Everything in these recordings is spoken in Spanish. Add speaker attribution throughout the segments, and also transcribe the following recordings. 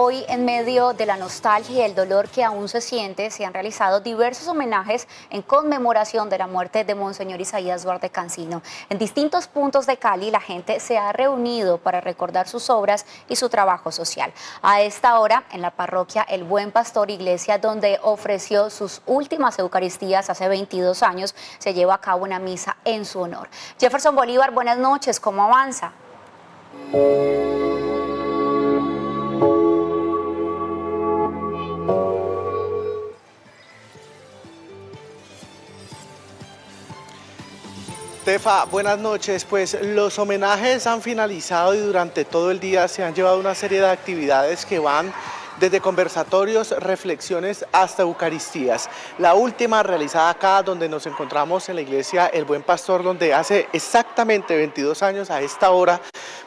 Speaker 1: Hoy, en medio de la nostalgia y el dolor que aún se siente, se han realizado diversos homenajes en conmemoración de la muerte de Monseñor Isaías Duarte Cancino. En distintos puntos de Cali, la gente se ha reunido para recordar sus obras y su trabajo social. A esta hora, en la parroquia El Buen Pastor Iglesia, donde ofreció sus últimas Eucaristías hace 22 años, se lleva a cabo una misa en su honor. Jefferson Bolívar, buenas noches, ¿cómo avanza?
Speaker 2: Tefa, buenas noches. Pues los homenajes han finalizado y durante todo el día se han llevado una serie de actividades que van desde conversatorios, reflexiones hasta Eucaristías. La última realizada acá donde nos encontramos en la iglesia El Buen Pastor, donde hace exactamente 22 años a esta hora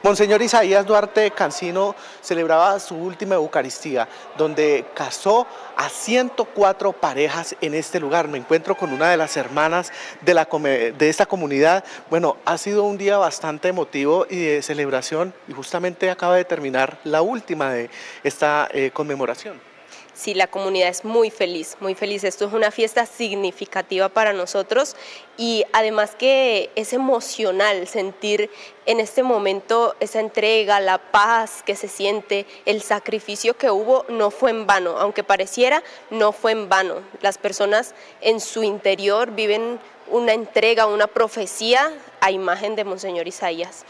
Speaker 2: Monseñor Isaías Duarte Cancino celebraba su última Eucaristía, donde casó a 104 parejas en este lugar. Me encuentro con una de las hermanas de, la, de esta comunidad. Bueno, ha sido un día bastante emotivo y de celebración y justamente acaba de terminar la última de esta eh, conmemoración
Speaker 3: sí, la comunidad es muy feliz, muy feliz. Esto es una fiesta significativa para nosotros y además que es emocional sentir en este momento esa entrega, la paz que se siente, el sacrificio que hubo no fue en vano, aunque pareciera, no fue en vano. Las personas en su interior viven una entrega, una profecía a imagen de Monseñor Isaías.